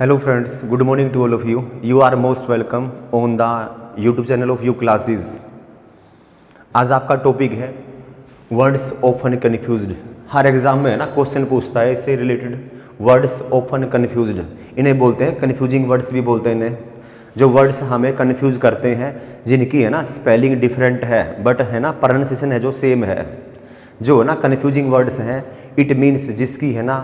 Hello friends, good morning to all of you. You are most welcome on the YouTube channel of You Classes. आज आपका topic है words often confused हर exam में है ना question पूछता है इससे रिलेटेड वर्ड्स ऑफन कन्फ्यूज्ड इन्हें बोलते हैं कन्फ्यूजिंग वर्ड्स भी बोलते हैं इन्हें जो वर्ड्स हमें कन्फ्यूज़ करते हैं जिनकी है ना स्पेलिंग डिफरेंट है बट है ना प्रोनाउंसिएशन है जो सेम है जो है ना कन्फ्यूजिंग वर्ड्स हैं इट मीन्स जिसकी है ना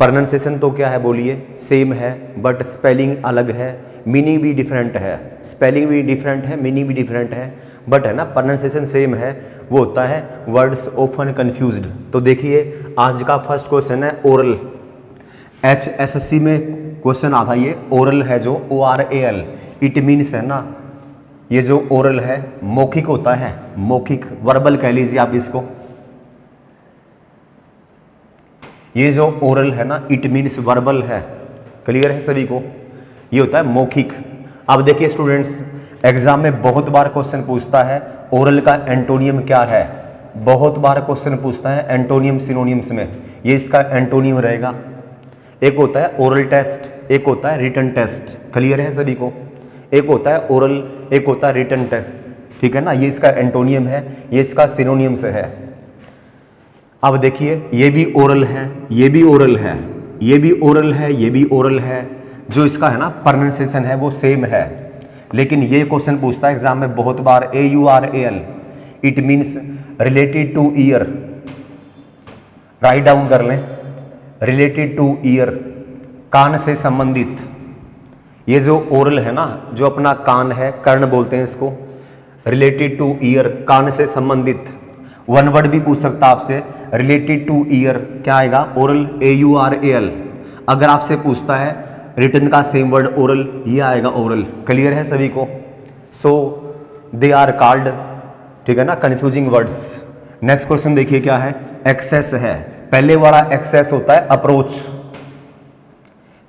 प्रोनाउंसिएशन तो क्या है बोलिए? सेम है बट स्पेलिंग अलग है मीनिंग भी डिफरेंट है। स्पेलिंग भी डिफरेंट है मीनिंग भी डिफरेंट है बट है ना प्रोनाउंसिएशन सेम है, वो होता है वर्ड्स ऑफन कन्फ्यूज़ तो देखिए, आज का फ़र्स्ट क्वेश्चन है oral H S S C में क्वेश्चन आता ये ओरल है जो O R A L it means है ना, ये जो ओरल है, मौखिक होता है, मौखिक वर्बल कह लीजिए आप इसको। ये जो ओरल है ना इट मीन्स वर्बल है। क्लियर है सभी को? ये होता है मौखिक। अब देखिए स्टूडेंट्स एग्ज़ाम में बहुत बार क्वेश्चन पूछता है ओरल का एंटोनियम क्या है? बहुत बार क्वेश्चन पूछता है एंटोनियम सिनोनियम्स में। ये इसका एंटोनियम रहेगा। एक होता है ओरल टेस्ट एक होता है रिटर्न टेस्ट क्लियर है सभी को? एक होता है ओरल एक होता है रिटर्न टेस्ट ठीक है ना? ये इसका एंटोनियम है, ये इसका सिनोनियम्स है। अब देखिए, ये भी ओरल है, ये भी ओरल है, ये भी ओरल है, ये भी ओरल है। जो इसका है ना प्रोनाउंसिएशन है, वो सेम है। लेकिन ये क्वेश्चन पूछता है एग्ज़ाम में बहुत बार A U R A L it means related to ear write down कर लें। रिलेटेड टू ईयर कान से संबंधित। ये जो ओरल है ना, जो अपना कान है, कर्ण बोलते हैं इसको। रिलेटेड टू ईयर कान से संबंधित। वन वर्ड भी पूछ सकता आपसे। रिलेटेड टू ईयर क्या आएगा? Aural A U R A L अगर आपसे पूछता है रिटर्न का सेम वर्ड ओरल ये आएगा ओरल क्लियर है सभी को? सो दे आर कार्ड ठीक है ना कंफ्यूजिंग वर्ड्स नेक्स्ट क्वेश्चन देखिए क्या है? एक्सेस है। पहले वाला एक्सेस होता है अप्रोच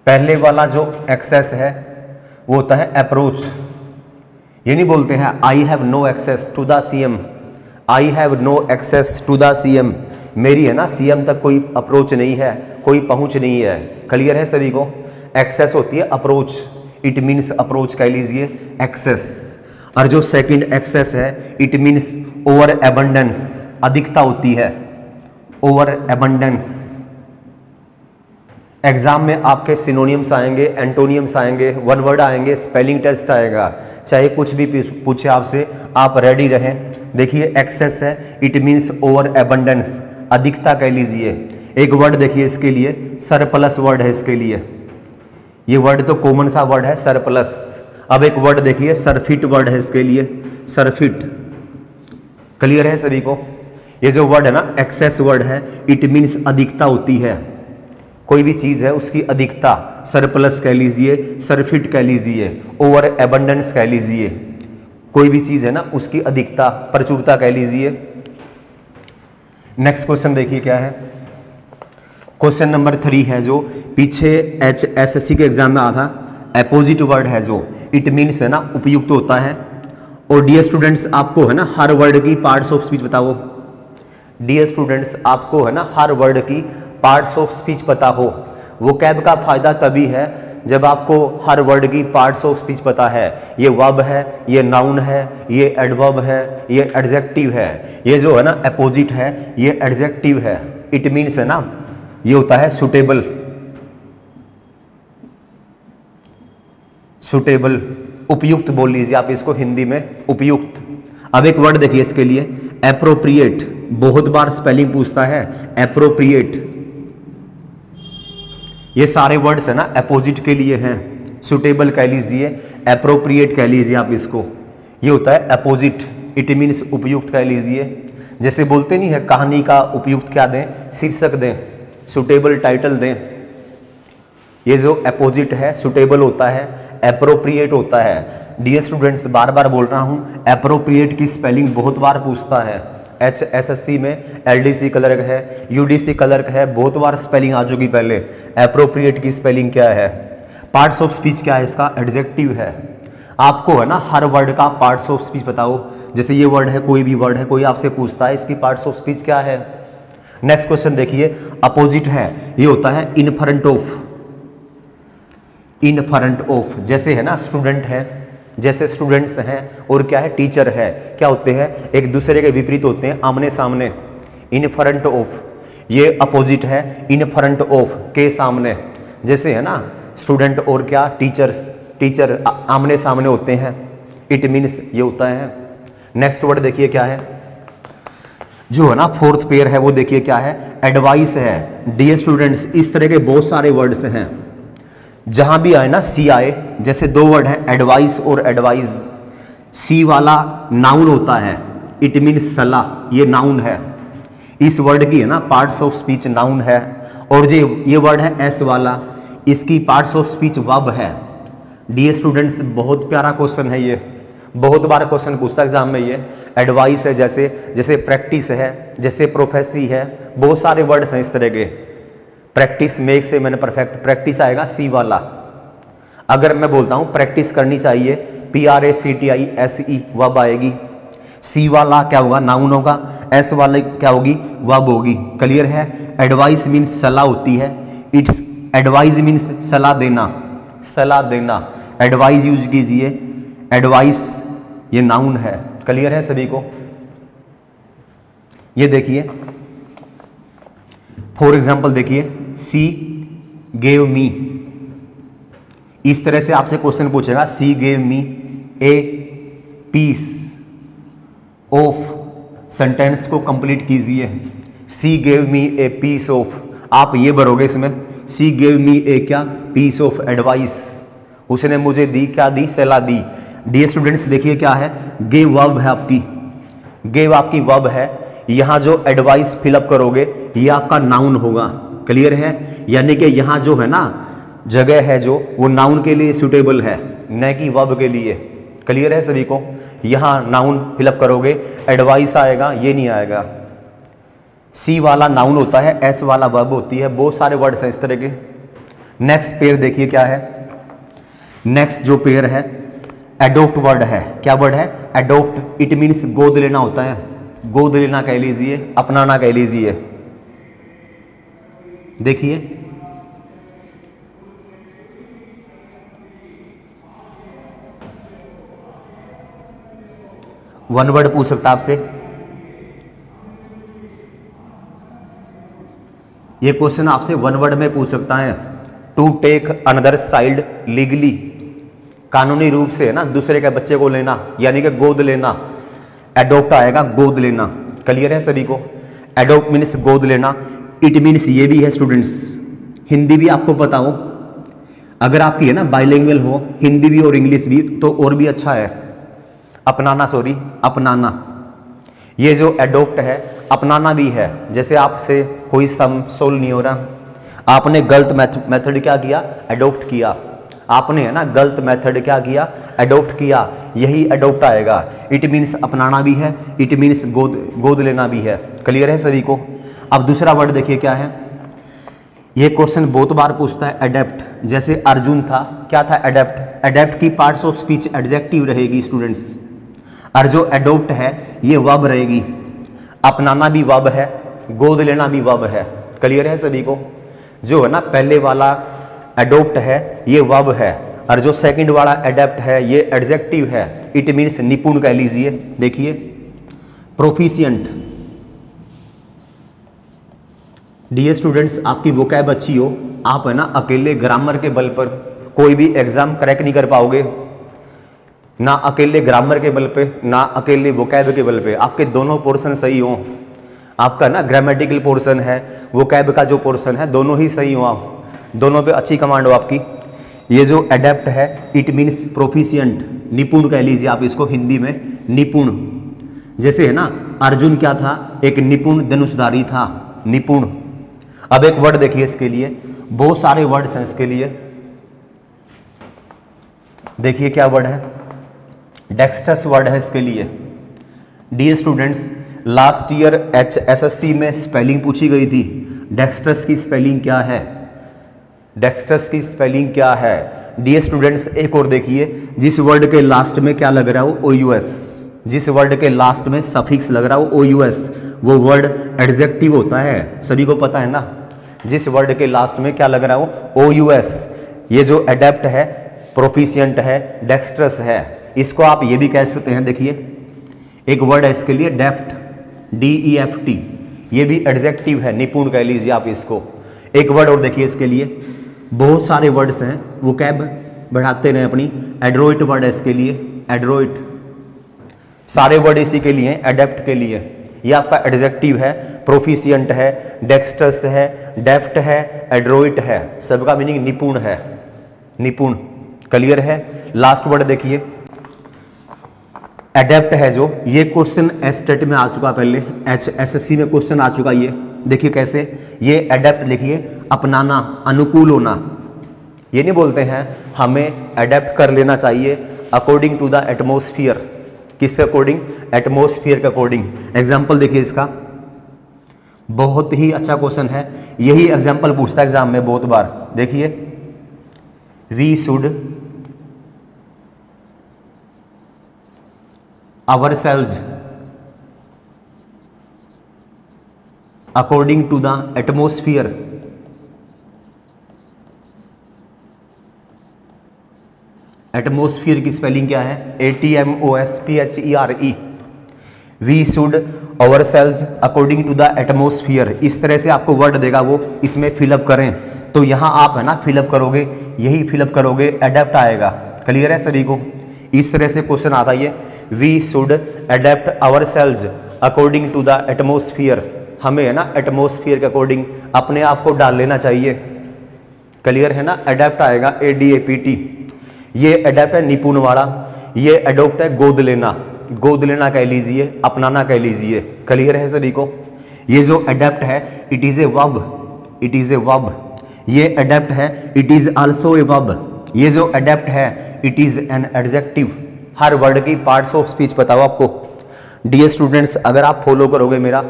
पहले वाला जो एक्सेस है, वो होता है अप्रोच ये नहीं बोलते हैं I have no access to the C M I have no access to the C M मेरी है ना सीएम तक कोई अप्रोच नहीं है, कोई पहुँच नहीं है। क्लियर है सभी को? एक्सेस होती है अप्रोच इट मीन्स अप्रोच कह लीजिए एक्सेस और जो सेकंड एक्सेस है इट मीन्स ओवर एबंडेंस अधिकता होती है ओवर एबंडेंस एग्ज़ाम में आपके सिनोनियम्स आएँगे एंटोनियम्स आएँगे वन वर्ड आएँगे स्पेलिंग टेस्ट आएगा। चाहे कुछ भी पूछे आपसे, आप रेडी रहें। देखिए एक्सेस है इट मीन्स ओवर एबंडेंस अधिकता कह लीजिए। एक वर्ड देखिए इसके लिए सरप्लस वर्ड है इसके लिए। ये वर्ड तो कॉमन सा वर्ड है सरप्लस अब एक वर्ड देखिए सरफिट वर्ड है इसके लिए। सरफिट क्लियर है सभी को? ये जो वर्ड है ना एक्सेस वर्ड है इट मीन्स अधिकता होती है। कोई भी चीज़ है, उसकी अधिकता सरप्लस कह लीजिए सरफिट कह लीजिए ओवर एबंडेंस कह लीजिए। कोई भी चीज़ है ना, उसकी अधिकता, प्रचुरता कह लीजिए। नेक्स्ट क्वेश्चन देखिए क्या है। क्वेश्चन नंबर थ्री है जो पीछे एच एस एस सी के एग्ज़ाम में आया था। अपोजिट वर्ड है जो। इट मीन्स है ना, उपयुक्त तो होता है। और डियर स्टूडेंट्स आपको है ना हर वर्ड की पार्ट्स ऑफ़ स्पीच बताओ। डियर स्टूडेंट्स आपको है ना हर वर्ड की पार्ट्स ऑफ़ स्पीच पता हो वो कैब का फ़ायदा तभी है जब आपको हर वर्ड की पार्ट्स ऑफ़ स्पीच पता है, ये वब है, ये नाउन है, ये एडवर्ब है, ये एडजेक्टिव है, ये जो है ना अपोजिट है, ये एडजेक्टिव है इट मीन्स है ना, ये होता है सुटेबल सुटेबल उपयुक्त बोल लीजिए आप इसको हिंदी में, उपयुक्त. अब एक वर्ड देखिए इसके लिए अप्रोप्रिएट बहुत बार स्पेलिंग पूछता है अप्रोप्रिएट ये सारे वर्ड्स है ना अपोजिट के लिए हैं सुटेबल कह लीजिए अप्रोप्रिएट कह लीजिए आप इसको। ये होता है अपोजिट इट मीन्स उपयुक्त कह लीजिए। जैसे बोलते नहीं है, कहानी का उपयुक्त क्या दें? शीर्षक दें सुटेबल टाइटल दें। ये जो अपोजिट है सुटेबल होता है अप्रोप्रिएट होता है। डियर स्टूडेंट्स बार बार बोल रहा हूँ अप्रोप्रिएट की स्पेलिंग बहुत बार पूछता है। एच एस एस सी में एल डी सी क्लर्क है यू डी सी क्लर्क है, बहुत बार स्पेलिंग आ चुकी पहले। अप्रोप्रिएट की स्पेलिंग क्या है? पार्ट्स ऑफ़ स्पीच क्या है इसका? एडजेक्टिव है। आपको है ना हर वर्ड का पार्ट्स ऑफ़ स्पीच बताओ। जैसे ये वर्ड है, कोई भी वर्ड है, कोई आपसे पूछता है, इसकी पार्ट्स ऑफ़ स्पीच क्या है? नेक्स्ट क्वेश्चन देखिए। अपोजिट है, ये होता है in front of in front of जैसे है ना स्टूडेंट है जैसे स्टूडेंट्स हैं और क्या है टीचर है, क्या होते हैं, एक दूसरे के विपरीत होते हैं, आमने सामने इन फ्रंट ऑफ़ ये अपोजिट है इन फ्रंट ऑफ़ के सामने, जैसे है ना स्टूडेंट और क्या टीचर्स टीचर आमने सामने होते हैं इट मीन्स ये होता है नेक्स्ट वर्ड देखिए क्या है, जो है ना फोर्थ पेयर है, वो देखिए क्या है एडवाइस है डियर स्टूडेंट्स इस तरह के बहुत सारे वर्ड्स हैं जहाँ भी आए ना सी आए, जैसे दो वर्ड है एडवाइस और एडवाइज सी वाला नाउन होता है इट मीन सलाह, ये नाउन है। इस वर्ड की है ना पार्ट्स ऑफ़ स्पीच नाउन है, और जो ये वर्ड है एस वाला, इसकी पार्ट्स ऑफ़ स्पीच वब है। डी स्टूडेंट्स बहुत प्यारा क्वेश्चन है ये। बहुत बार क्वेश्चन पूछता है एग्ज़ाम में ये। एडवाइस है जैसे जैसे प्रैक्टिस है, जैसे प्रोफेसी है, बहुत सारे वर्ड्स हैं इस तरह के। प्रैक्टिस मेक से मैंने परफेक्ट प्रैक्टिस आएगा सी वाला। अगर मैं बोलता हूँ प्रैक्टिस करनी चाहिए P R A C T I S E verb आएगी। सी वाला क्या होगा? नाउन होगा। एस वाले क्या होगी? वब होगी। क्लियर है? एडवाइस मीन्स सलाह होती है। इट्स एडवाइस मीन्स सलाह देना। सलाह देना। एडवाइस यूज़ कीजिए। एडवाइस ये नाउन है। क्लियर है सभी को? ये देखिए। फॉर एग्ज़ाम्पल देखिए। सी गेव मी इस तरह से आपसे क्वेश्चन पूछेगा, she gave me a piece of sentence को कंप्लीट कीजिए। She gave me a piece of आप ये भरोगे इसमें, सी गेव मी ए क्या? पीस ऑफ़ एडवाइस उसने मुझे दी, क्या दी? सलाह दी। डी स्टूडेंट्स देखिए क्या है। गेव वब है आपकी। गेव आपकी वब है। यहाँ जो एडवाइस फिलअप करोगे, ये आपका नाउन होगा। क्लियर है? यानी कि यहाँ जो है ना, जगह है जो, वो नाउन के लिए सुटेबल है, न कि वब के लिए। क्लियर है सभी को? यहाँ नाउन फिलअप करोगे एडवाइस आएगा, ये नहीं आएगा। सी वाला नाउन होता है एस वाला वब होती है, बहुत सारे वर्ड्स हैं इस तरह के। नेक्स्ट पेयर देखिए क्या है। नेक्स्ट जो पेयर है एडोप्ट वर्ड है। क्या वर्ड है? एडोप्ट इट मीन्स गोद लेना होता है। गोद लेना कह लीजिए, अपनाना कह लीजिए। देखिए। वन वर्ड पूछ सकता आपसे। ये क्वेश्चन आपसे वन वर्ड में पूछ सकता है। To take another child legally कानूनी रूप से, है ना? दूसरे के बच्चे को लेना, यानी कि गोद लेना। एडोप्ट आएगा, गोद लेना। क्लियर है सभी को? एडोप्ट मीन्स गोद लेना। इट मीन्स ये भी है स्टूडेंट्स हिंदी भी आपको पता हो अगर आपकी है ना बाइलिंगुअल हो, हिंदी भी और इंग्लिश भी तो और भी अच्छा है. अपनाना सॉरी अपनाना. ये जो एडोप्ट है, अपनाना भी है. जैसे आपसे कोई सम सोल्व नहीं हो रहा. आपने गलत मेथड क्या किया? एडोप्ट किया. आपने है ना गलत मेथड क्या किया? एडोप्ट किया. यही एडोप्ट आएगा. इट मीन्स अपनाना भी है. इट मीन्स गोद गोद लेना भी है. क्लियर है सभी को? अब दूसरा वर्ड देखिए क्या है। ये क्वेश्चन बहुत बार पूछता है एडेप्ट जैसे अर्जुन था, क्या था एडेप्ट एडेप्ट की पार्ट्स ऑफ़ स्पीच एडजेक्टिव रहेगी स्टूडेंट्स और जो एडोप्ट है, ये वब रहेगी। अपनाना भी वब है, गोद लेना भी वब है। क्लियर है सभी को? जो है ना, पहले वाला एडोप्ट है, ये वब है। और जो सेकंड वाला एडेप्ट है, ये एडजेक्टिव है। इट मीन्स निपुण कह लीजिए। देखिए प्रोफिशियंट डी स्टूडेंट्स आपकी वो कैब अच्छी हो। आप है ना, अकेले ग्रामर के बल पर कोई भी एग्ज़ाम क्रैक नहीं कर पाओगे। ना अकेले ग्रामर के बल पे, ना अकेले वो कैब के बल पे। आपके दोनों पोर्शन सही हो। आपका ना ग्रामेटिकल पोर्शन है वो कैब का जो पोर्शन है, दोनों ही सही हो आप। दोनों पे अच्छी कमांड हो आपकी। ये जो एडेप्ट है इट मीन्स प्रोफिशियंट निपुण कह लीजिए आप इसको हिंदी में, निपुण। जैसे है ना, अर्जुन क्या था? एक निपुण धनुषधारी था। निपुण। अब एक वर्ड देखिए इसके लिए। बहुत सारे वर्ड्स हैं इसके लिए। देखिए क्या वर्ड है? डेक्स्टस वर्ड है इसके लिए। Dear students last year H S S C में स्पेलिंग पूछी गई थी। डेक्स्टस की स्पेलिंग क्या है? डेक्स्टस की स्पेलिंग क्या है? डी स्टूडेंट्स एक और देखिए। जिस वर्ड के लास्ट में क्या लग रहा है? ओ यू एस जिस वर्ड के लास्ट में सफिक्स लग रहा हो? ओ यू एस वो वर्ड एडजेक्टिव होता है। सभी को पता है ना? जिस वर्ड के लास्ट में क्या लग रहा है वो? ओ यू एस ये जो एडेप्ट है प्रोफिशियंट है डेक्स्ट्रस है, इसको आप ये भी कह सकते हैं, देखिए। एक वर्ड है इसके लिए deft D E F T ये भी एडजेक्टिव है, निपुण कह लीजिए आप इसको। एक वर्ड और देखिए इसके लिए। बहुत सारे वर्ड्स हैं, वो कैब बढ़ाते रहे अपनी। एड्रोइट वर्ड है इसके लिए एड्रोइट सारे वर्ड इसी के लिए एडेप्ट के लिए। ये आपका एडजेक्टिव है प्रोफिशियंट है डेक्स्टस है डेफ्ट है एड्रोइट है, सबका मीनिंग निपुण है। निपुण क्लियर है? लास्ट वर्ड देखिए। एडेप्ट है जो, ये क्वेश्चन एस्टेट में आ चुका पहले एच एस एस सी में क्वेश्चन आ चुका ये। देखिए कैसे, ये एडेप्ट लिखिए अपनाना, अनुकूल होना। ये नहीं बोलते हैं, हमें एडेप्ट कर लेना चाहिए अकॉर्डिंग टू द एटमोसफियर किसके अकॉर्डिंग एटमोसफियर के अकॉर्डिंग एग्ज़ाम्पल देखिए इसका। बहुत ही अच्छा क्वेश्चन है। यही एग्ज़ाम्पल पूछता है एग्ज़ाम में बहुत बार। देखिए। We should our selves according to the atmosphere atmosphere की स्पेलिंग क्या है? A T M O S P H E R E we should our selves according to the atmosphere इस तरह से आपको वर्ड देगा वो, इसमें फिलअप करें। तो यहाँ आप है ना फिलअप करोगे, यही फिलअप करोगे एडेप्ट आएगा। क्लियर है सभी को? इस तरह से क्वेश्चन आता है we should adapt our selves according to the atmosphere हमें है ना एटमोसफियर के अकॉर्डिंग अपने आप को डाल लेना चाहिए। क्लियर है ना? एडेप्ट आएगा A D A P T ये एडेप्ट है निपुण वाला, ये एडोप्ट है गोद लेना गोद लेना कह लीजिए, अपनाना कह लीजिए। क्लियर है सभी को? ये जो अडेप्ट है it is a verb it is a verb ये एडेप्ट है it is also a verb ये जो एडेप्ट है इट इज़ एन एडजेक्टिव हर वर्ड की पार्ट्स ऑफ़ स्पीच बताओ आपको। डी स्टूडेंट्स अगर आप फॉलो करोगे मेरा,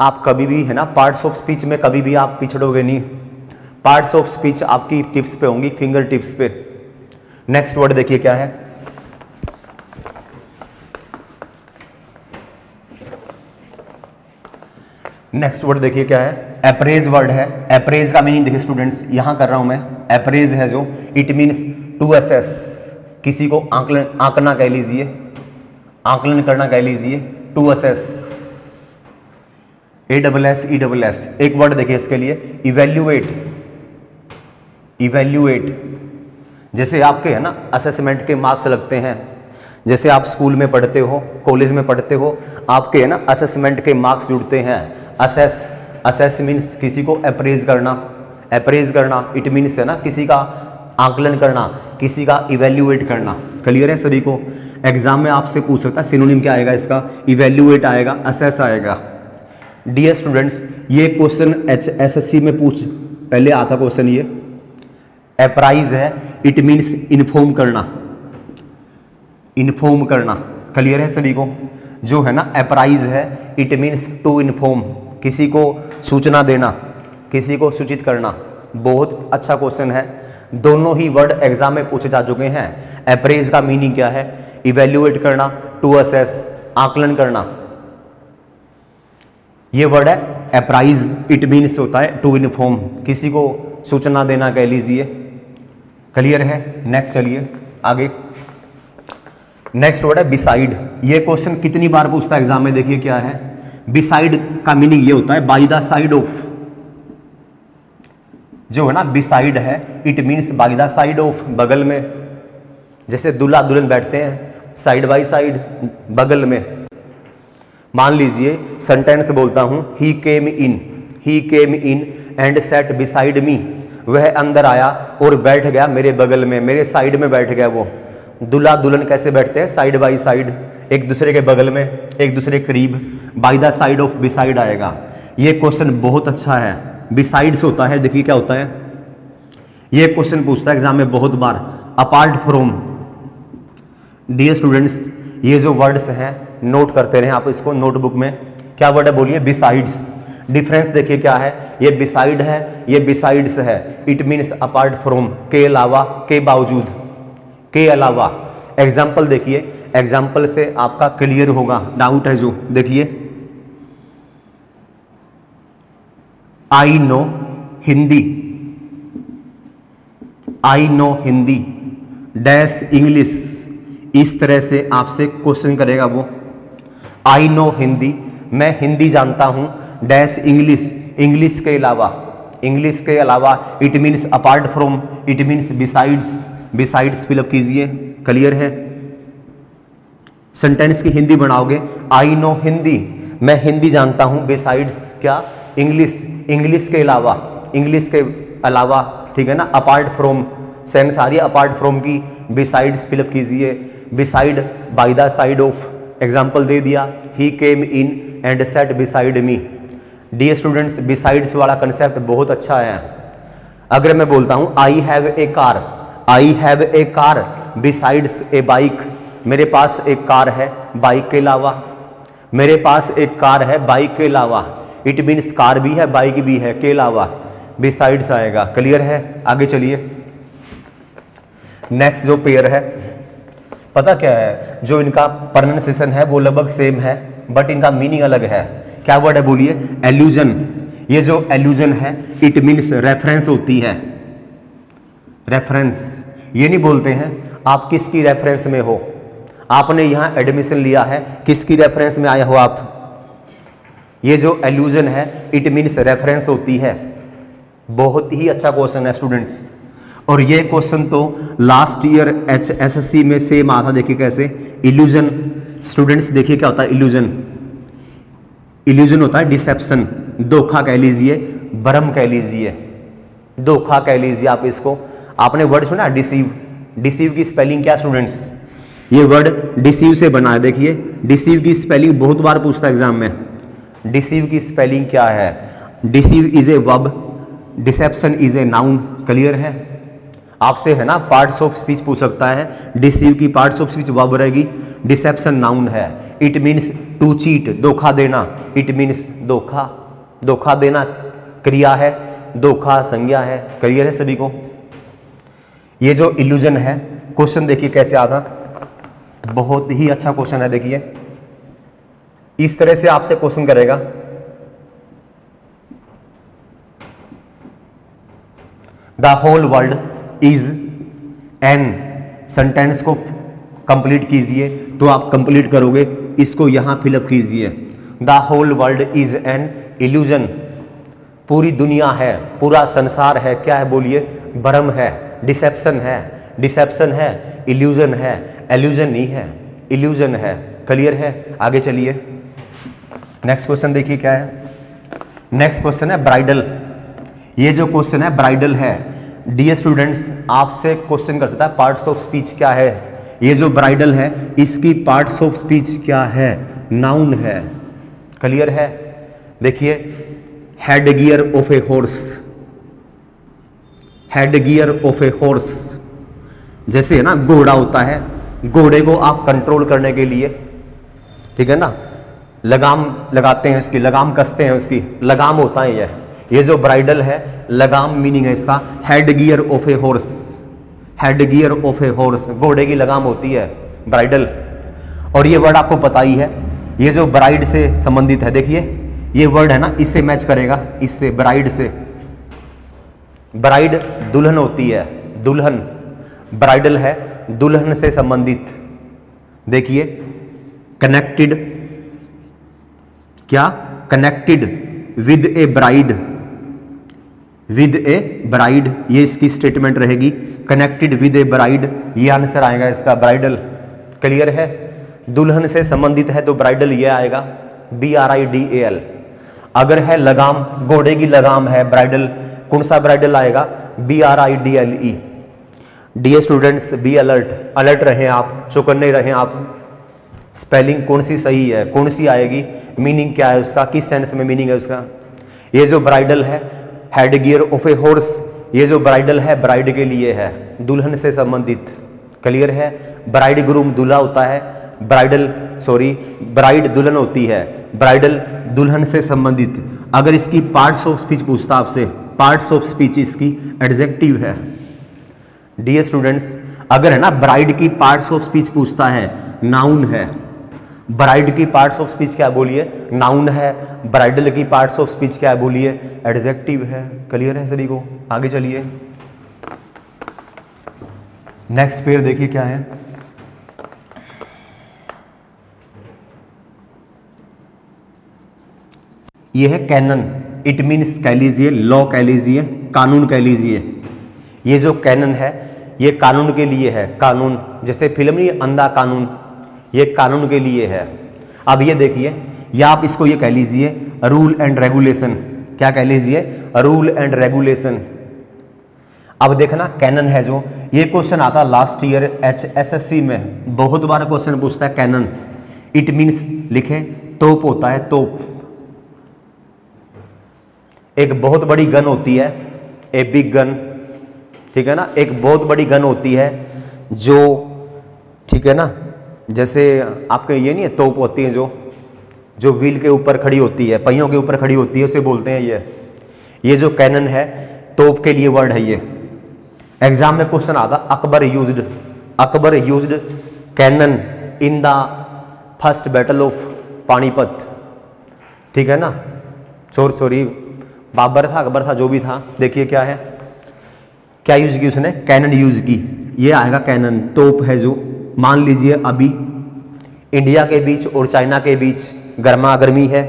आप कभी भी, है ना पार्ट्स ऑफ़ स्पीच में कभी भी आप पिछड़ोगे नहीं। पार्ट्स ऑफ़ स्पीच आपकी टिप्स पे होंगी फिंगर टिप्स पे। नेक्स्ट वर्ड देखिए क्या है? नेक्स्ट वर्ड देखिए क्या है? एप्रेज वर्ड है। एप्रेज का मीनिंग देखिए स्टूडेंट्स यहाँ कर रहा हूँ मैं। एप्रेज है जो इट मीन्स टू एसेस किसी को आंकलन, आंकना कह लीजिए। आंकलन करना कह लीजिए। To assess A double S E double S एक वर्ड देखिए इसके लिए। इवेल्युएट इवेल्युएट जैसे आपके, है ना असेसमेंट के मार्क्स लगते हैं, जैसे आप स्कूल में पढ़ते हो कॉलेज में पढ़ते हो, आपके, है ना असेसमेंट के मार्क्स जुड़ते हैं। असेस असेस मीन्स किसी को अप्रेज करना अप्रेज करना इट मीन्स है ना, किसी का आकलन करना, किसी का इवेल्युएट करना। क्लियर है सभी को? एग्ज़ाम में आपसे पूछ सकता है सिनोनिम क्या आएगा इसका? इवेल्युएट आएगा असेस आएगा। डियर स्टूडेंट्स ये question H S S C में पूछ, पहले आता क्वेश्चन ये। अप्राइज है इट मीन्स इन्फॉर्म करना। इन्फॉर्म करना। क्लियर है सभी को? जो है ना अप्राइज है इट मीन्स टू इन्फॉर्म किसी को सूचना देना, किसी को सूचित करना। बहुत अच्छा क्वेश्चन है। दोनों ही वर्ड एग्ज़ाम में पूछे जा चुके हैं। अप्रेज का मीनिंग क्या है? इवेल्युएट करना टू असेस आकलन करना। ये वर्ड है अप्राइज इट मीन्स होता है टू इन्फॉर्म किसी को सूचना देना कह लीजिए। क्लियर है? नेक्स्ट चलिए, आगे। नेक्स्ट वर्ड है बिसाइड ये क्वेश्चन कितनी बार पूछता है एग्ज़ाम में? देखिए क्या है। बिसाइड का मीनिंग ये होता है बाई द साइड ऑफ़ जो है ना बिसाइड है it means by the side of बगल में। जैसे दुल्हा दुल्हन बैठते हैं साइड बाई साइड बगल में। मान लीजिए सेंटेंस बोलता हूँ he came in he came in and sat beside me वह अंदर आया और बैठ गया मेरे बगल में, मेरे साइड में बैठ गया वो। दुल्हा दुल्हन कैसे बैठते हैं? साइड बाई साइड एक दूसरे के बगल में, एक दूसरे के करीब। By the side of beside आएगा। ये क्वेश्चन बहुत अच्छा है। बिसाइड्स होता है, देखिए क्या होता है। ये क्वेश्चन पूछता है एग्ज़ाम में बहुत बार। अपार्ट फ्रॉम डियर स्टूडेंट्स ये जो वर्ड्स हैं नोट करते रहे आप इसको नोटबुक में। क्या वर्ड है? बोलिए बिसाइड्स डिफरेंस देखिए क्या है? ये बिसाइड है, ये बिसाइड्स है। इट मीन्स अपार्ट फ्रॉम के अलावा, के बावजूद। के अलावा। एग्ज़ाम्पल देखिए। एग्ज़ाम्पल से आपका क्लियर होगा। डाउट है जो। देखिए। I know Hindi I know Hindi dash English इस तरह से आपसे क्वेश्चन करेगा वो। आई नो हिंदी मैं हिंदी जानता हूँ। डैश इंग्लिश इंग्लिश के अलावा, इंग्लिश के अलावा it means apart from it means besides besides fill up कीजिए क्लियर है? सेंटेंस की हिंदी बनाओगे आई नो हिंदी, मैं हिंदी जानता हूँ बिसाइड्स क्या? इंग्लिश इंग्लिश के अलावा इंग्लिश के अलावा, ठीक है ना? अपार्ट फ्रॉम सेंस आ रही है अपार्ट फ्रॉम की बिसाइड्स फिलअप कीजिए beside by the side of example दे दिया he came in and sat beside me dear students besides वाला कंसेप्ट बहुत अच्छा है। अगर मैं बोलता हूँ I have a car I have a car besides a bike मेरे पास एक कार है बाइक के अलावा। मेरे पास एक कार है बाइक के अलावा। इट मीन्स कार भी है बाइक भी है, के अलावा। बिसाइड्स आएगा। क्लियर है? आगे चलिए। नेक्स्ट जो पेयर है, पता क्या है? जो इनका प्रोनाउंसिएशन है, वो लगभग सेम है बट इनका मीनिंग अलग है। क्या वर्ड है बोलिए? एल्यूजन ये जो एल्यूजन है इट मीन्स रेफरेंस होती है। रेफरेंस ये नहीं बोलते हैं, आप किसकी रेफरेंस में हो? आपने यहाँ एडमिशन लिया है, किसकी रेफरेंस में आए हो आप? ये जो एल्यूजन है इट मीन्स रेफरेंस होती है। बहुत ही अच्छा क्वेश्चन है स्टूडेंट्स और ये क्वेश्चन तो last year H S S C में सेम आता देखिए कैसे? इल्यूजन स्टूडेंट्स देखिए क्या होता है इल्यूजन इल्यूजन होता है डिसेप्शन धोखा कह लीजिए, भ्रम कह लीजिए। धोखा कह लीजिए आप इसको। आपने वर्ड सुना डिसीव डिसीव की स्पेलिंग क्या स्टूडेंट्स ये वर्ड डिसीव से बना है, देखिए। डिसीव की स्पेलिंग बहुत बार पूछता है एग्ज़ाम में। डिसीव की स्पेलिंग क्या है? Deceive is a verb deception is a noun clear है? आपसे है ना पार्ट्स ऑफ़ स्पीच पूछ सकता है। डिसीव की पार्ट्स ऑफ़ स्पीच वब रहेगी। डिसेप्शन नाउन है। इट मीन्स टू चीट धोखा देना. इट मीन्स धोखा. धोखा देना क्रिया है, धोखा संज्ञा है. क्लियर है सभी को? ये जो इल्यूजन है क्वेश्चन देखिए कैसे आता? बहुत ही अच्छा क्वेश्चन है देखिए. इस तरह से आपसे क्वेश्चन करेगा. The whole world is an sentence को कंप्लीट कीजिए तो आप कंप्लीट करोगे. इसको यहाँ फिलअप कीजिए। The whole world is an illusion पूरी दुनिया है, पूरा संसार है, क्या है बोलिए? भ्रम है डिसेप्शन है डिसेप्शन है इल्यूजन है एल्यूजन नहीं है इल्यूजन है। क्लियर है? आगे चलिए। नेक्स्ट क्वेश्चन देखिए क्या है। नेक्स्ट क्वेश्चन है ब्राइडल ये जो क्वेश्चन है ब्राइडल है। डियर स्टूडेंट्स आपसे क्वेश्चन कर सकता है पार्ट्स ऑफ़ स्पीच क्या है? ये जो ब्राइडल है, इसकी पार्ट्स ऑफ़ स्पीच क्या है? नाउन है। क्लियर है? देखिए headgear of a horse headgear of a horse जैसे है ना, घोड़ा होता है, घोड़े को आप कंट्रोल करने के लिए, ठीक है ना? लगाम लगाते हैं उसकी, लगाम कसते हैं उसकी, लगाम होता है यह। ये जो ब्राइडल है, लगाम मीनिंग है इसका headgear of a horse headgear of a horse घोड़े की लगाम होती है ब्राइडल और ये वर्ड आपको पता ही है, ये जो ब्राइड से संबंधित है, देखिए, ये वर्ड है ना, इससे मैच करेगा, इससे ब्राइड से। ब्राइड दुल्हन होती है, दुल्हन। ब्राइडल है, दुल्हन से संबंधित। देखिए कनेक्टेड क्या? Connected with a bride with a bride, ये इसकी स्टेटमेंट रहेगी। कनेक्टेड विद ए ब्राइड ये आंसर आएगा इसका। ब्राइडल क्लियर है? दुल्हन से संबंधित है तो ब्राइडल ये आएगा। B R I D A L अगर है लगाम, घोड़े की लगाम है ब्राइडल कौन सा ब्राइडल आएगा? B R I D L E dear students be alert alert रहें आप, चौकन्ने रहें आप। स्पेलिंग कौन सी सही है, कौन सी आएगी? मीनिंग क्या है उसका? किस सेंस में मीनिंग है उसका? ये जो ब्राइडल है head gear of a horse ये जो ब्राइडल है ब्राइड के लिए है, दुल्हन से संबंधित क्लियर है? ब्राइड ग्रूम दूल्हा होता है ब्राइडल सॉरी ब्राइड दुल्हन होती है ब्राइडल दुल्हन से संबंधित। अगर इसकी पार्ट्स ऑफ़ स्पीच पूछता आपसे पार्ट्स ऑफ़ स्पीच इसकी एडजेक्टिव है। डी स्टूडेंट्स अगर है ना ब्राइड की पार्ट्स ऑफ़ स्पीच पूछता है नाउन है। ब्राइड की पार्ट्स ऑफ़ स्पीच क्या बोलिए? नाउन है ब्राइडल की पार्ट्स ऑफ़ स्पीच क्या बोलिए? एडजेक्टिव है क्लियर है सभी को? आगे चलिए। नेक्स्ट पेयर देखिए क्या है। ये है कैनन इट मीन्स कह लीजिए लॉ कह लीजिए, कानून कह लीजिए। ये जो कैनन है, ये कानून के लिए है, कानून। जैसे फ़िल्म नहीं, अंधा कानून। ये कानून के लिए है। अब ये देखिए, या आप इसको ये कह लीजिए रूल एंड रेगुलेशन क्या कह लीजिए? रूल एंड रेगुलेशन अब देखना कैनन है जो। ये क्वेश्चन आता last year H S S C में। बहुत बार क्वेश्चन पूछता है कैनन इट मीन्स लिखे, तोप होता है तोप। एक बहुत बड़ी गन होती है ए बिग गन ठीक है ना? एक बहुत बड़ी गन होती है, जो, ठीक है ना? जैसे आपके ये नहीं है, तोप होती है जो जो व्हील के ऊपर खड़ी होती है, पहियों के ऊपर खड़ी होती है, उसे बोलते हैं ये। ये जो कैनन है, तोप के लिए वर्ड है ये। एग्ज़ाम में क्वेश्चन आता, Akbar used Akbar used cannon in the first battle of Panipat. ठीक है ना? चोर चोरी बाबर था, अकबर था, जो भी था, देखिए क्या है। क्या यूज़ की उसने? कैनन यूज़ की। ये आएगा कैनन, तोप है जो। मान लीजिए अभी इंडिया के बीच और चाइना के बीच गर्मा गर्मी है,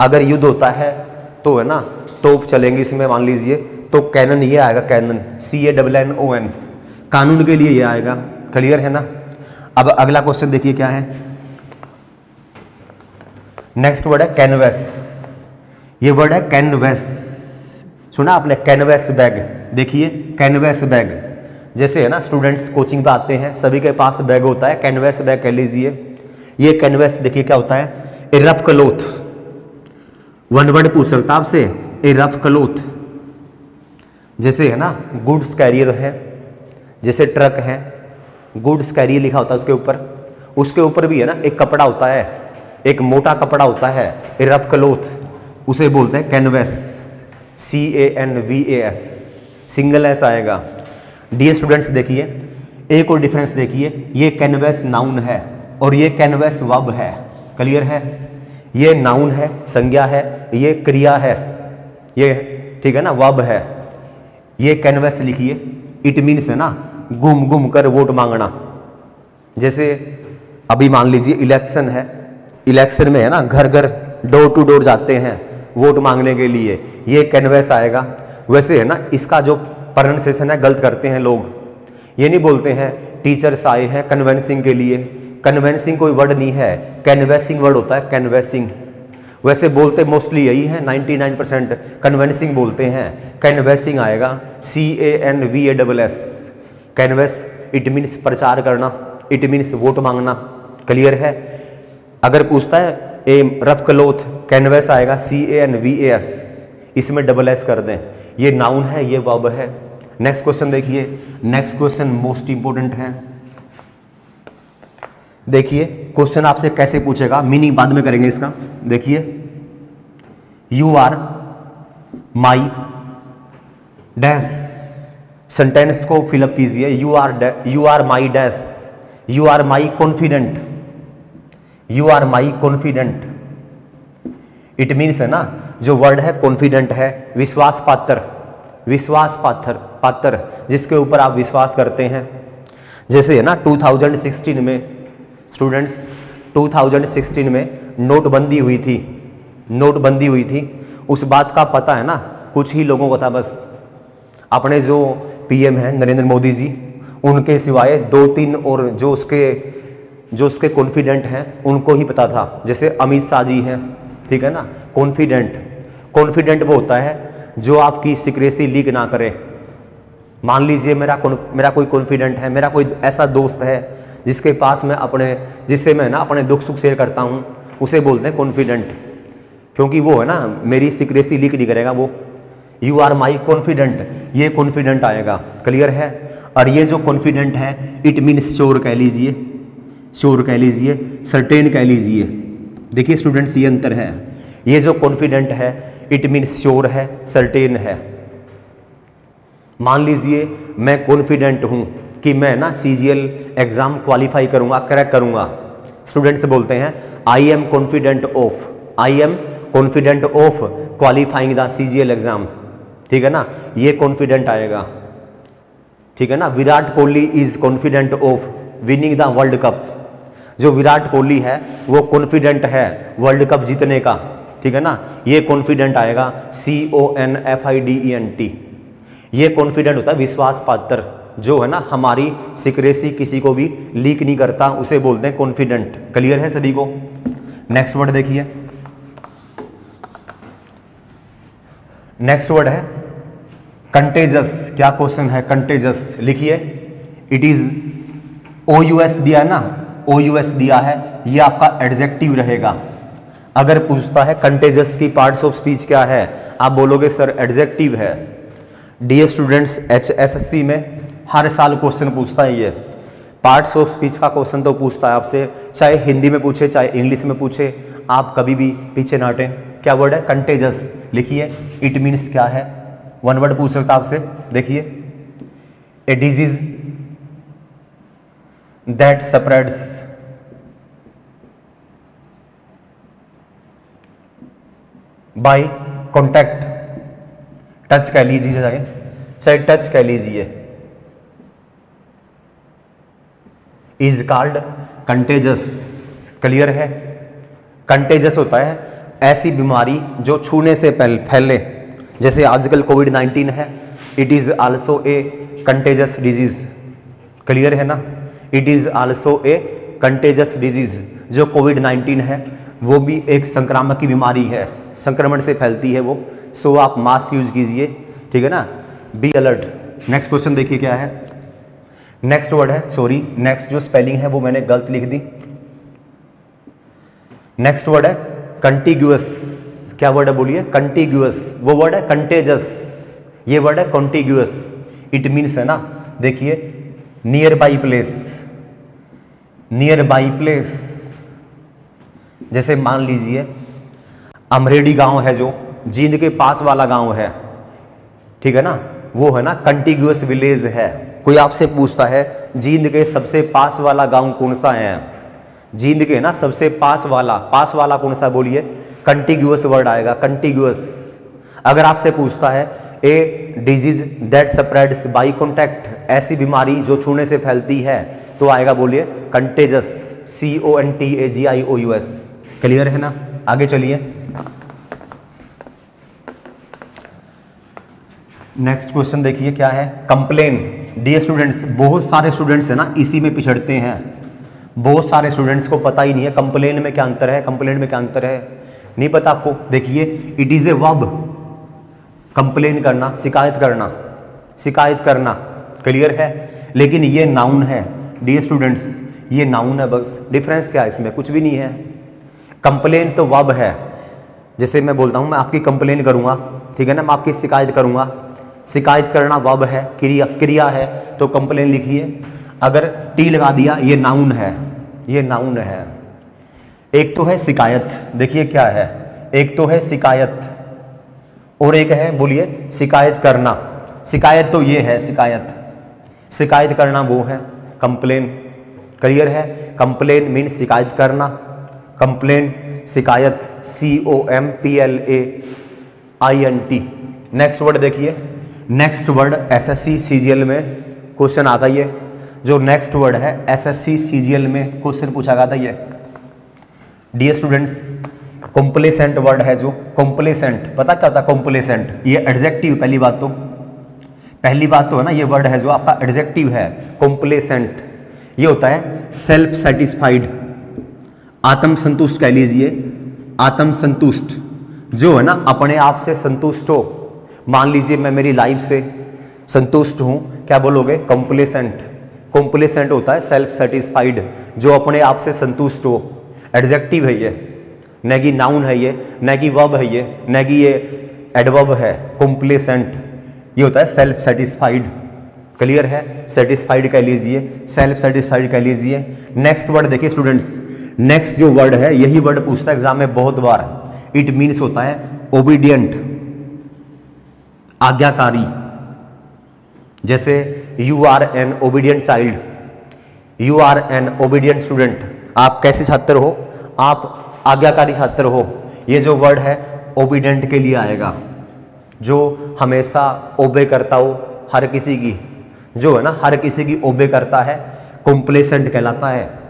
अगर युद्ध होता है तो है ना तोप चलेंगे इसमें मान लीजिए तो कैनन ये आएगा, cannon C A double N O N कानून के लिए ये आएगा क्लियर है ना? अब अगला क्वेश्चन देखिए क्या है। नेक्स्ट वर्ड है कैनवस ये वर्ड है कैनवस सुना आपने? कैनवस बैग देखिए कैनवस बैग जैसे है ना स्टूडेंट्स कोचिंग पे आते हैं, सभी के पास बैग होता है कैनवस बैग कह लीजिए। ये कैनवस देखिए क्या होता है? A rough cloth. One word पूछ सकता आपसे? A rough cloth. जैसे है ना गुड्स कैरियर है, जैसे ट्रक है गुड्स कैरियर लिखा होता है उसके ऊपर। उसके ऊपर भी है ना, एक कपड़ा होता है, एक मोटा कपड़ा होता है ए रफ क्लोथ। उसे बोलते हैं canvas C A N V A S single S आएगा। डी स्टूडेंट्स देखिए एक और डिफरेंस देखिए, ये कैनवस नाउन है और ये कैनवस वब है। क्लियर है? ये नाउन है, संज्ञा है, ये क्रिया है, ये ठीक है ना वब है। ये कैनवस लिखिए इट मीन्स है ना, गुम गुम कर वोट मांगना। जैसे अभी मान लीजिए इलेक्शन है इलेक्शन में है ना, घर घर डोर टू डोर जाते हैं वोट मांगने के लिए, ये कैनवस आएगा। वैसे है ना, इसका जो प्रोनाउंसिएशन है, गलत करते हैं लोग। ये नहीं बोलते हैं टीचर्स आए हैं कन्वेंसिंग के लिए। कन्वेंसिंग कोई वर्ड नहीं है। कैनवेसिंग वर्ड होता है कैनवेसिंग वैसे बोलते मोस्टली यही है 99 परसेंट कन्वेंसिंग बोलते हैं। कैनवेसिंग आएगा C A N V A double S canvass it means प्रचार करना इट मीन्स वोट मांगना। क्लियर है? अगर पूछता है, a rough cloth canvas C A N V A S S इसमें डबल एस कर दें। ये नाउन है, ये वब है। नेक्स्ट क्वेश्चन देखिए। नेक्स्ट क्वेश्चन मोस्ट इंपोर्टेंट है। देखिए क्वेश्चन आपसे कैसे पूछेगा? मीनिंग बाद में करेंगे इसका। देखिए। You are my dash sentence को फिलअप कीजिए। You are you are my dash you are my confidant you are my confidant it means है ना, जो वर्ड है कॉन्फिडेंट है विश्वास पात्र विश्वास पात्र पात्र, जिसके ऊपर आप विश्वास करते हैं। जैसे है ना 2016 में स्टूडेंट्स 2016 में नोटबंदी हुई थी, नोटबंदी हुई थी। उस बात का पता है ना, कुछ ही लोगों को था बस। अपने जो पीएम हैं, नरेंद्र मोदी जी, उनके सिवाय दो तीन और जो उसके जो उसके कॉन्फिडेंट हैं, उनको ही पता था। जैसे अमित शाह जी हैं, ठीक है ना कॉन्फिडेंट कॉन्फिडेंट वो होता है जो आपकी सिक्रेसी लीक ना करे। मान लीजिए मेरा मेरा कोई कॉन्फिडेंट है, मेरा कोई ऐसा दोस्त है, जिसके पास मैं अपने, जिससे मैं ना अपने दुख सुख शेयर करता हूँ, उसे बोलते हैं कॉन्फिडेंट क्योंकि वो है ना, मेरी सिक्रेसी लीक नहीं करेगा वो। यू आर माई कॉन्फिडेंट ये कॉन्फिडेंट आएगा। क्लियर है? और ये जो कॉन्फिडेंट है इट मीन श्योर कह लीजिए। श्योर कह लीजिए सर्टेन कह लीजिए। देखिए स्टूडेंट्स ये अंतर है। ये जो कॉन्फिडेंट है इट मीन श्योर है सर्टेन है। मान लीजिए, मैं कॉन्फिडेंट हूँ कि मैं ना सीजीएल एग्ज़ाम क्वालिफाई करूँगा क्रैक करूँगा। स्टूडेंट्स बोलते हैं I am confident of I am confident of qualifying the CGL exam ठीक है ना? ये कॉन्फिडेंट आएगा। ठीक है ना? Virat Kohli is confident of winning the world cup जो विराट कोहली है, वो कॉन्फिडेंट है वर्ल्ड कप जीतने का। ठीक है ना? ये कॉन्फिडेंट आएगा C O N F I D E N T ये कॉन्फिडेंट होता है विश्वास पात्र, जो है ना, हमारी सिक्रेसी किसी को भी लीक नहीं करता, उसे बोलते हैं कॉन्फिडेंट क्लियर है सभी को? नेक्स्ट वर्ड देखिए। नेक्स्ट वर्ड है कंटेजस क्या क्वेश्चन है कंटेजस लिखिए। It is O U S दिया है ना? ओ यू एस दिया है। ये आपका एडजेक्टिव रहेगा। अगर पूछता है कंटेजस की पार्ट्स ऑफ़ स्पीच क्या है? आप बोलोगे सर एडजेक्टिव है. Dear students H S S C में हर साल क्वेश्चन पूछता है ये। पार्ट्स ऑफ़ स्पीच का क्वेश्चन तो पूछता है आपसे। चाहे हिंदी में पूछे, चाहे इंग्लिश में पूछे, आप कभी भी पीछे ना क्या वर्ड है? कंटेजस लिखिए इट मीन्स क्या है? वन वर्ड पूछ सकता आपसे। देखिए। A disease that spreads by contact touch कह लीजिए जाके। चाहे टच कह लीजिए। इज़ कॉल्ड कंटेजस क्लियर है? कंटेजस होता है ऐसी बीमारी जो छूने से फैले। जैसे आजकल कोविड 19 है। It is also a contagious disease clear है ना? It is also a contagious disease जो कोविड 19 है, वो भी एक संक्रामक की बीमारी है। संक्रमण से फैलती है वो। सो आप मास्क यूज़ कीजिए, ठीक है ना? बी अलर्ट नेक्स्ट क्वेश्चन देखिए क्या है? नेक्स्ट वर्ड है सॉरी नेक्स्ट जो स्पेलिंग है वो मैंने गलत लिख दी। नेक्स्ट वर्ड है कंटिग्यूअस क्या वर्ड है बोलिए? कंटिग्यूअस वो वर्ड है कंटेजस ये वर्ड है कॉन्टिग्यूअस इट मीन्स है ना? देखिए nearby place nearby place जैसे मान लीजिए अमरेडी गाँव है जो, जींद के पास वाला गाँव है। ठीक है ना? वो है ना कंटिग्यूअस विलेज है। कोई आपसे पूछता है, जींद के सबसे पास वाला गाँव कौन सा है? जींद के ना, सबसे पास वाला पास वाला कौन सा बोलिए? कंटिग्यूअस वर्ड आएगा कंटिग्यूअस अगर आपसे पूछता है, a disease that spreads by contact ऐसी बीमारी जो छूने से फैलती है तो आएगा बोलिए contagious C O N T A G I O U S clear है ना? आगे चलिए। नेक्स्ट क्वेश्चन देखिए, क्या है? कंप्लेन डीए स्टूडेंट्स बहुत सारे स्टूडेंट्स है ना, इसी में पिछड़ते हैं। बहुत सारे स्टूडेंट्स को पता ही नहीं है कंप्लेन में क्या अंतर है कंप्लेन में क्या अंतर है? नहीं पता आपको? देखिए it is a verb complain करना, शिकायत करना शिकायत करना क्लियर है? लेकिन ये नाउन है। डी स्टूडेंट्स ये नाउन है बस। डिफरेंस क्या है इसमें? कुछ भी नहीं है। कंप्लेन तो वब है। जैसे मैं बोलता हूँ, मैं आपकी कंप्लेन करूँगा, ठीक है ना? मैं आपकी शिकायत करूँगा। शिकायत करना वब है, क्रिया क्रिया है तो कंप्लेन लिखिए अगर टी लगा दिया, ये नाउन है, ये नाउन है। एक तो है शिकायत, देखिए क्या है। एक तो है शिकायत, और एक है, बोलिए, शिकायत करना। शिकायत तो ये है, शिकायत। शिकायत करना वो है, कंप्लेन। क्लियर है? कंप्लेन मीन शिकायत करना। कंप्लेन, शिकायत C O M P L A I N T next word देखिए। Next word S S C C G L में क्वेश्चन आता है जो नेक्स्ट वर्ड है एसएससी सीजीएल में क्वेश्चन पूछा गया था ये डियर स्टूडेंट्स कॉम्प्लेसेंट वर्ड है जो। कॉम्प्लेसेंट पता क्या होता है कॉम्प्लेसेंट ये एडजेक्टिव पहली बात तो। पहली बात तो है ना, ये वर्ड है जो आपका एडजेक्टिव है। कॉम्प्लेसेंट ये होता है सेल्फ सेटिस्फाइड आत्म संतुष्ट कह लीजिए आत्म संतुष्ट जो है ना, अपने आप से संतुष्ट हो। मान लीजिए मैं मेरी लाइफ से संतुष्ट हूँ, क्या बोलोगे? कॉम्प्लेसेंट कॉम्प्लेसेंट होता है सेल्फ सेटिस्फाइड जो अपने आप से संतुष्ट हो। एडजेक्टिव है ये। न कि नाउन है ये, न कि वब है ये, न कि ये एडवर्ब है। कॉम्प्लेसेंट ये होता है सेल्फ सेटिस्फाइड क्लियर है? सेटिस्फाइड कह लीजिए सेल्फ सेटिस्फाइड कह लीजिए। नेक्स्ट वर्ड देखिए स्टूडेंट्स नेक्स्ट जो वर्ड है, यही वर्ड पूछता है एग्ज़ाम में बहुत बार। इट मीन्स होता है ओबीडियंट आज्ञाकारी। जैसे you are an obedient child you are an obedient student आप कैसे छात्र हो? आप आज्ञाकारी छात्र हो। ये जो वर्ड है ओबीडियंट के लिए आएगा। जो हमेशा ओबे करता हो, हर किसी की। जो है ना, हर किसी की ओबे करता है कॉम्प्लेसेंट कहलाता है।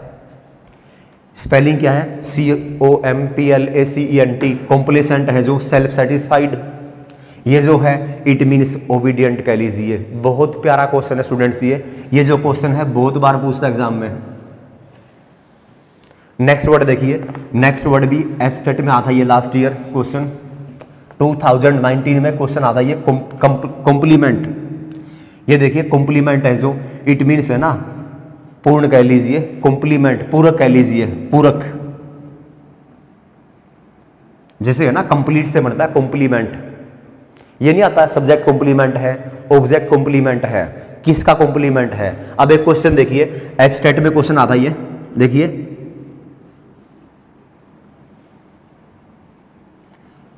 स्पेलिंग क्या है? C O M P L A C E N T complacent है जो सेल्फ सेटिस्फाइड ये जो है इट मीन्स ओबीडियंट कह लीजिए। बहुत प्यारा क्वेश्चन है स्टूडेंट्स ये। ये जो क्वेश्चन है, बहुत बार पूछता है एग्ज़ाम में। नेक्स्ट वर्ड देखिए। नेक्स्ट वर्ड भी एस्टेट में आता ये लास्ट ईयर क्वेश्चन 2019 में क्वेश्चन आता ये कॉम्प्लीमेंट ये देखिए कॉम्प्लीमेंट है जो इट मीन्स है ना पूर्ण कह लीजिए कॉम्प्लीमेंट पूरक कह लीजिए, पूरक। जैसे है ना कंप्लीट से बनता है कॉम्प्लीमेंट ये नहीं आता सब्जेक्ट कॉम्प्लीमेंट है ऑब्जेक्ट कॉम्प्लीमेंट है, किसका कॉम्प्लीमेंट है? अब एक क्वेश्चन देखिए एच स्टेट में क्वेश्चन आता है देखिए।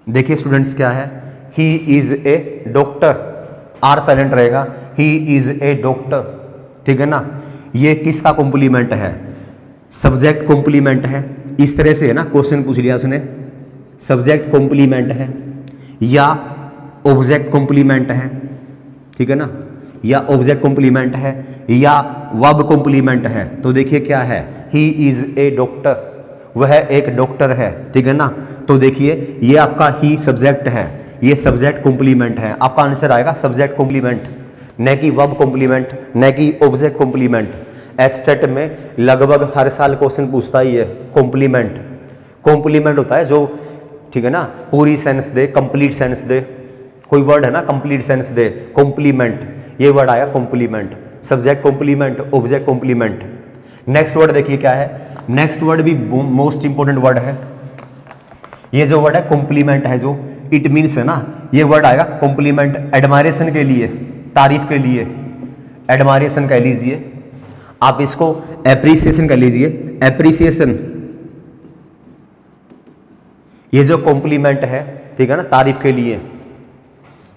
देखिए स्टूडेंट्स क्या है he is a doctor R silent रहेगा ही इज़ ए डॉक्टर ठीक है ना? ये किसका कॉम्प्लीमेंट है? सब्जेक्ट कॉम्प्लीमेंट है। इस तरह से है ना क्वेश्चन पूछ लिया उसने। सब्जेक्ट कॉम्प्लीमेंट है या ऑब्जेक्ट कॉम्प्लीमेंट है। ठीक है ना? या ऑब्जेक्ट कॉम्प्लीमेंट है या वब कॉम्प्लीमेंट है। तो देखिए क्या है। ही इज़ ए डॉक्टर वह एक डॉक्टर है। ठीक है ना? तो देखिए, ये आपका ही सब्जेक्ट है। ये सब्जेक्ट कॉम्प्लीमेंट है। आपका आंसर आएगा सब्जेक्ट कॉम्प्लीमेंट न कि वब कॉम्प्लीमेंट न कि ऑब्जेक्ट कॉम्प्लीमेंट एस्टेट में लगभग हर साल क्वेश्चन पूछता ही है कॉम्प्लीमेंट कॉम्प्लीमेंट होता है जो, ठीक है ना, पूरी सेंस दे कंप्लीट सेंस दे। कोई वर्ड है ना कंप्लीट सेंस दे कॉम्प्लीमेंट ये वर्ड आया complement subject complement object complement next word देखिए क्या है। नेक्स्ट वर्ड भी मोस्ट इंपॉर्टेंट वर्ड है। ये जो वर्ड है कॉम्प्लीमेंट है जो। इट मीन्स है ना, ये वर्ड आएगा कॉम्प्लीमेंट एडमायरेशन के लिए, तारीफ़ के लिए। एडमायरेशन कह लीजिए। आप इसको एप्रिसिएशन कर लीजिए। एप्रिसिएशन ये जो कॉम्प्लीमेंट है, ठीक है ना, तारीफ़ के लिए।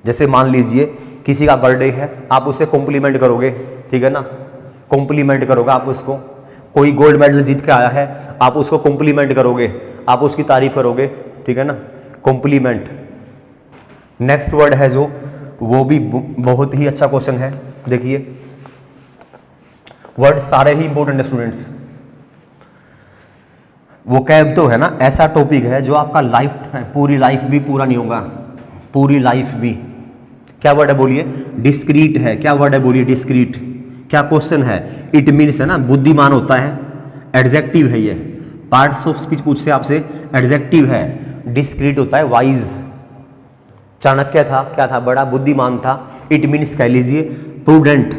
जैसे मान लीजिए, किसी का बर्थडे है, आप उसे कॉम्प्लीमेंट करोगे, ठीक है ना? कॉम्प्लीमेंट करोगे आप उसको। कोई गोल्ड मेडल जीत के आया है, आप उसको कॉम्प्लीमेंट करोगे। आप उसकी तारीफ़ करोगे, ठीक है ना? कॉम्प्लीमेंट नेक्स्ट वर्ड है जो, वो भी बहुत ही अच्छा क्वेश्चन है। देखिए वर्ड सारे ही इंपॉर्टेंट है स्टूडेंट्स वो कैब तो है ना, ऐसा टॉपिक है जो आपका लाइफ पूरी लाइफ भी पूरा नहीं होगा। पूरी लाइफ भी। क्या वर्ड है बोलिए? डिस्क्रीट है। क्या वर्ड है बोलिए? डिस्क्रीट क्या क्वेश्चन है? इट मीन्स है ना, बुद्धिमान होता है। एडजेक्टिव है ये। पार्ट्स ऑफ़ स्पीच पूछते आपसे। एडजेक्टिव है। डिस्क्रीट होता है वाइज चाणक्य था, क्या था? बड़ा बुद्धिमान था। इट मीन्स कह लीजिए प्रूडेंट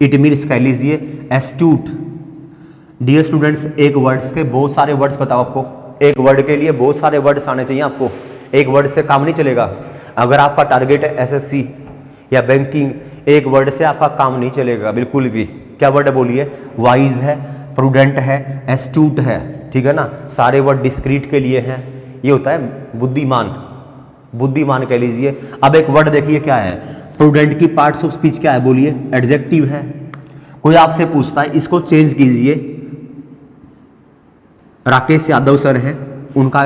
इट मीन्स लीजिए एस्ट्यूट डियर स्टूडेंट्स एक वर्ड्स के बहुत सारे वर्ड्स बताओ आपको। एक वर्ड के लिए बहुत सारे वर्ड्स आने चाहिए आपको। एक वर्ड से काम नहीं चलेगा। अगर आपका टारगेट है एसएससी या बैंकिंग एक वर्ड से आपका काम नहीं चलेगा, बिल्कुल भी। क्या वर्ड बोलिए? वाइज है प्रूडेंट है एस्टूट है। ठीक है ना? सारे वर्ड डिस्क्रीट के लिए हैं। ये होता है बुद्धिमान। बुद्धिमान कह लीजिए। अब एक वर्ड देखिए क्या है। प्रूडेंट की पार्ट्स ऑफ़ स्पीच क्या है? बोलिए। एडजेक्टिव है। कोई आपसे पूछता है इसको चेंज कीजिए। राकेश यादव सर है। उनका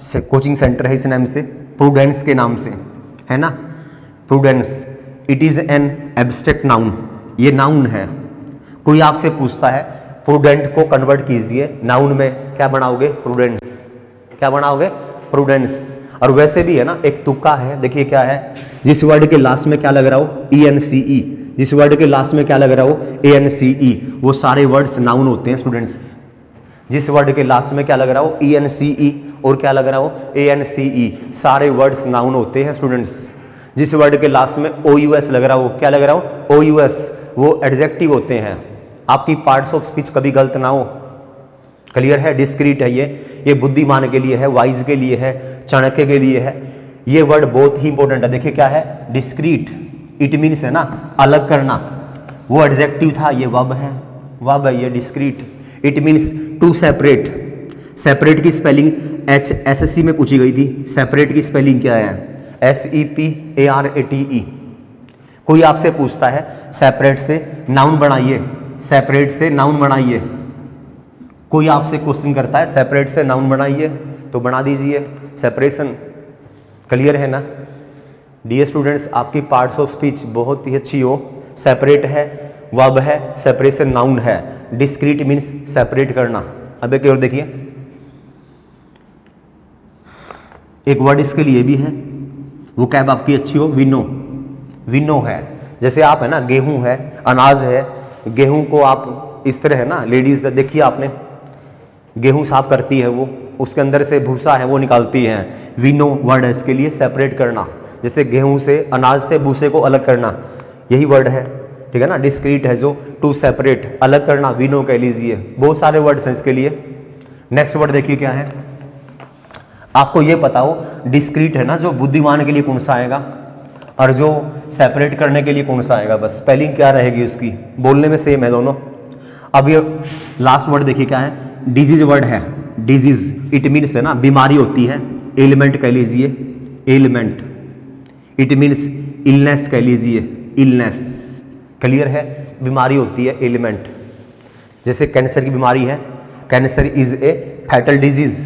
से, कोचिंग सेंटर है इस नाम से प्रूडेंस के नाम से। है ना? Prudence it is an abstract noun ये नाउन है। कोई आपसे पूछता है प्रूडेंट को कन्वर्ट कीजिए। नाउन में क्या बनाओगे? प्रूडेंस क्या बनाओगे? प्रूडेंस और वैसे भी है ना, एक तुक्का है, देखिए क्या है। जिस वर्ड के लास्ट में क्या लग रहा हो? ई एन सी ई जिस वर्ड के लास्ट में क्या लग रहा हो? ए एन सी ई वो सारे वर्ड्स नाउन होते हैं स्टूडेंट्स जिस वर्ड के लास्ट में क्या लग रहा हो? ई एन सी ई और क्या लग रहा हो? ए एन सी ई सारे वर्ड्स नाउन होते हैं स्टूडेंट्स जिस वर्ड के लास्ट में ओ यू एस लग रहा हो, क्या लग रहा हो? ओ यू एस वो एडजेक्टिव होते हैं। आपकी पार्ट्स ऑफ़ स्पीच कभी गलत ना हो। क्लियर है? डिस्क्रीट है ये। ये बुद्धिमान के लिए है वाइज के लिए है, चाणक्य के लिए है। ये वर्ड बहुत ही इंपॉर्टेंट है। देखिए क्या है? डिस्क्रीट इट मीन्स है ना, अलग करना। वो एडजेक्टिव था, ये वब है। वब है, ये discrete it means to separate separate की spelling H S S C में पूछी गई थी। सेपरेट की स्पेलिंग क्या है? S E P A R A T E कोई आपसे पूछता है सेपरेट से नाउन बनाइए। सेपरेट से नाउन बनाइए। कोई आपसे क्वेश्चन करता है सेपरेट से नाउन बनाइए तो बना दीजिए। सेपरेशन क्लियर है ना? डियर स्टूडेंट्स आपकी पार्ट्स ऑफ़ स्पीच बहुत ही अच्छी हो। सेपरेट है वब है सेपरेशन नाउन है। डिस्क्रीट मीन्स सेपरेट करना। अब एक और देखिए। एक वर्ड इसके लिए भी है। वो कैब आपकी अच्छी हो? विनो विनो है। जैसे आप है ना, गेहूँ है, अनाज है, गेहूँ को आप इस तरह है ना लेडीज़ देखिए आपने। गेहूँ साफ़ करती है वो, उसके अंदर से भूसा है, वो निकालती हैं। विनो वर्ड है इसके लिए सेपरेट करना। जैसे गेहूँ से, अनाज से, भूसे को अलग करना। यही वर्ड है, ठीक है ना? डिस्क्रीट है जो टू सेपरेट अलग करना। विनो कह लीजिए। बहुत सारे वर्ड्स हैं इसके लिए। नेक्स्ट वर्ड देखिए क्या है। आपको ये पता हो डिस्क्रीट है ना, जो बुद्धिमान के लिए कौन सा आएगा? और जो सेपरेट करने के लिए कौन सा आएगा? बस स्पेलिंग क्या रहेगी उसकी? बोलने में सेम है दोनों। अब ये लास्ट वर्ड देखिए क्या है। डिज़ीज़ वर्ड है. डिज़ीज़ इट मीन्स है ना, बीमारी होती है. एलिमेंट कह लीजिए. एलिमेंट इट मीन्स इलनेस कह लीजिए. इलनेस क्लियर है? बीमारी होती है एलिमेंट जैसे कैंसर की बीमारी है. Cancer is a fatal disease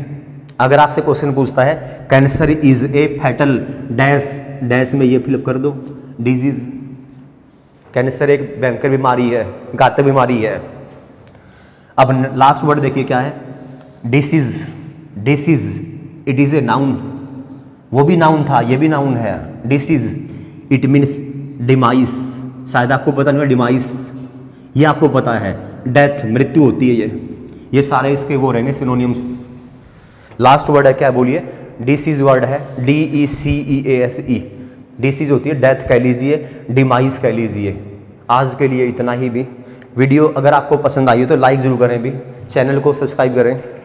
अगर आपसे क्वेश्चन पूछता है cancer is a fatal dash dash में ये फिलअप कर दो. डिज़ीज़ कैंसर एक भयंकर बीमारी है, घातक बीमारी है. अब लास्ट वर्ड देखिए क्या है? Decease decease it is a noun वो भी नाउन था, ये भी नाउन है। डिसीज इट मीन्स डिमाइस शायद आपको पता नहीं है डिमाइस ये आपको पता है। डेथ मृत्यु होती है ये। ये सारे इसके वो रहेंगे सिनोनियम्स लास्ट वर्ड है क्या, बोलिए? डिसीज वर्ड है D E C E A S E decease होती है डेथ कह लीजिए डिमाइस कह लीजिए। आज के लिए इतना ही भी। वीडियो अगर आपको पसंद आई हो तो लाइक ज़रूर करें भी चैनल को सब्सक्राइब करें।